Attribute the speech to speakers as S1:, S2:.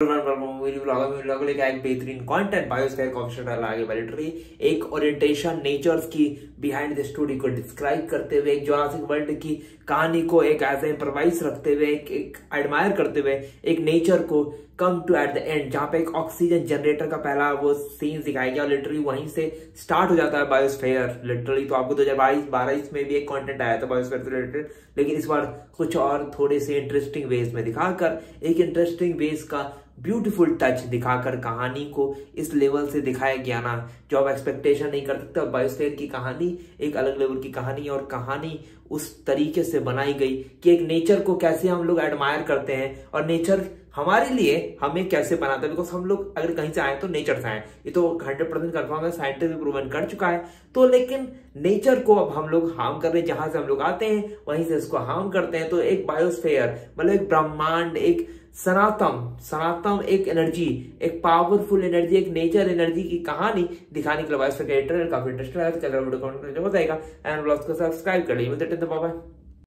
S1: कहानी को एक एज इम्प्रोवाइज रखते हुए, एक एक एडमायर करते हुए, एक नेचर को come to at the end जहाँ पे एक ऑक्सीजन जनरेटर का पहला वो सीन दिखाया गया लिटरली वहीं से स्टार्ट हो जाता है बायोस्फेयर लिटरली तो आपको दो हज़ार बाईस, बारह में भी एक कंटेंट आया था बायोस्फेयर से रिलेटेड लेकिन इस बार कुछ और थोड़े से इंटरेस्टिंग वेज में दिखाकर, एक इंटरेस्टिंग वेज का ब्यूटीफुल टच दिखाकर कहानी को इस लेवल से दिखाया गया ना। जो आप एक्सपेक्टेशन नहीं कर सकते बायोस्फेयर की कहानी, एक अलग लेवल की कहानी और कहानी उस तरीके से बनाई गई कि एक नेचर को कैसे हम लोग एडमायर करते हैं और नेचर हमारे लिए हमें कैसे बनाता है? बिकॉज़ हम लोग अगर कहीं से आए तो नेचर से आए। ये तो हंड्रेड परसेंट कन्फर्म है साइंटिस्ट भी प्रूवन कर चुका है। तो लेकिन नेचर को अब हम लोग हार्म कर रहे हैं, जहाँ से हम लोग आते हैं, वहीं से इसको हार्म करते हैं। तो एक बायोस्फेयर मतलब एक ब्रह्मांड, एक सनातम सनातम एक एनर्जी एक पावरफुल एनर्जी एक नेचर एनर्जी की कहानी दिखाने के लिए बायोस्फेयर का काफ़ी इंटरेस्टिंग है। तो चलो वीडियो कमेंट बताएगा। एंड ब्लॉग को सब्सक्राइब कर लीजिए। बाबा